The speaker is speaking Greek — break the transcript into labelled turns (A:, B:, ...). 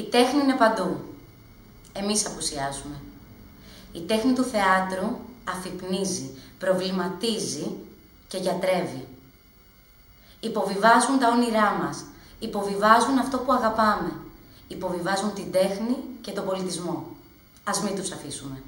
A: Η τέχνη είναι παντού. Εμείς απουσιάζουμε. Η τέχνη του θεάτρου αφυπνίζει, προβληματίζει και γιατρεύει. Υποβιβάζουν τα όνειρά μας, υποβιβάζουν αυτό που αγαπάμε, υποβιβάζουν την τέχνη και τον πολιτισμό. Ας μην τους αφήσουμε.